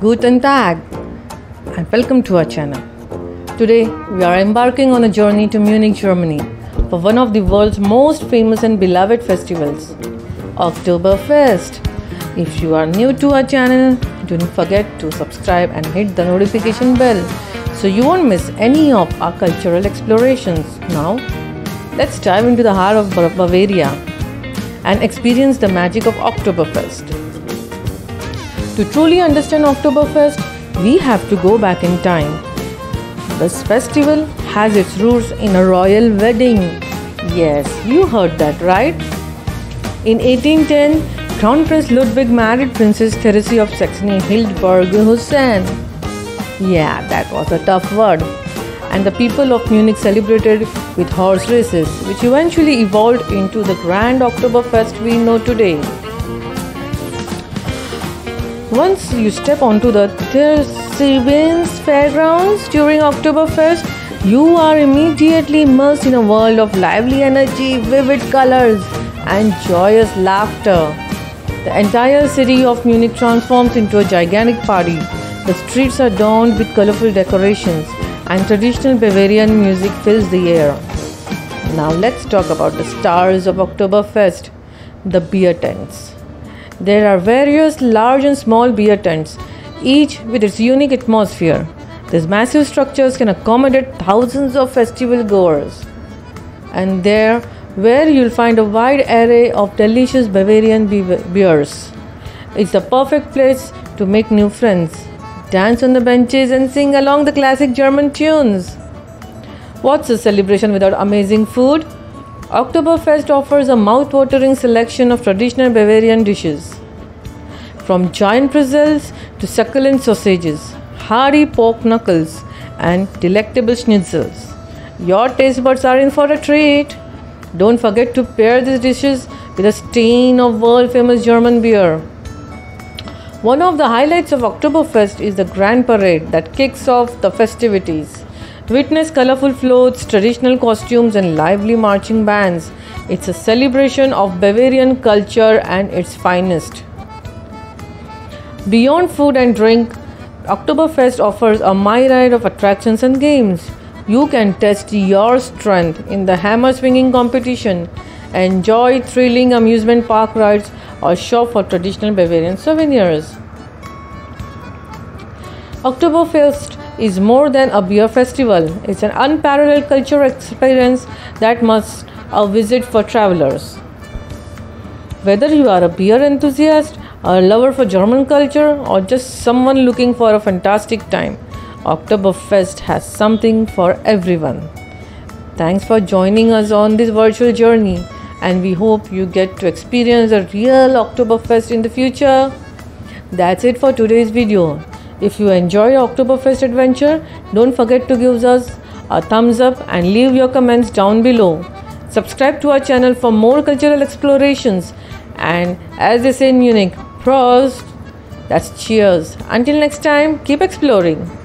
Guten Tag and welcome to our channel. Today we are embarking on a journey to Munich, Germany for one of the world's most famous and beloved festivals, Oktoberfest. If you are new to our channel, don't forget to subscribe and hit the notification bell so you won't miss any of our cultural explorations. Now, let's dive into the heart of Bavaria and experience the magic of Oktoberfest. To truly understand Oktoberfest, we have to go back in time. This festival has its roots in a royal wedding. Yes, you heard that right. In 1810, Crown Prince Ludwig married Princess Therese of Saxony Hildburg Hussein. Yeah, that was a tough word. And the people of Munich celebrated with horse races, which eventually evolved into the grand Oktoberfest we know today. Once you step onto the Theresienwiese fairgrounds during Oktoberfest, you are immediately immersed in a world of lively energy, vivid colors, and joyous laughter. The entire city of Munich transforms into a gigantic party. The streets are adorned with colorful decorations, and traditional Bavarian music fills the air. Now let's talk about the stars of Oktoberfest the beer tents. There are various large and small beer tents, each with its unique atmosphere. These massive structures can accommodate thousands of festival goers. And there, where you'll find a wide array of delicious Bavarian beers. It's the perfect place to make new friends, dance on the benches, and sing along the classic German tunes. What's a celebration without amazing food? Oktoberfest offers a mouth-watering selection of traditional Bavarian dishes. From giant pretzels to succulent sausages, hearty pork knuckles, and delectable schnitzels. Your taste buds are in for a treat. Don't forget to pair these dishes with a stain of world famous German beer. One of the highlights of Oktoberfest is the Grand Parade that kicks off the festivities. Witness colorful floats, traditional costumes, and lively marching bands. It's a celebration of Bavarian culture and its finest. Beyond food and drink, Oktoberfest offers a myriad of attractions and games. You can test your strength in the hammer swinging competition, enjoy thrilling amusement park rides, or shop for traditional Bavarian souvenirs. Oktoberfest is more than a beer festival. It's an unparalleled cultural experience that must a visit for travelers. Whether you are a beer enthusiast, a lover for German culture, or just someone looking for a fantastic time, Oktoberfest has something for everyone. Thanks for joining us on this virtual journey, and we hope you get to experience a real Oktoberfest in the future. That's it for today's video. If you enjoyed Oktoberfest adventure, don't forget to give us a thumbs up and leave your comments down below. Subscribe to our channel for more cultural explorations and as they say in Munich, Prost! That's cheers. Until next time, keep exploring.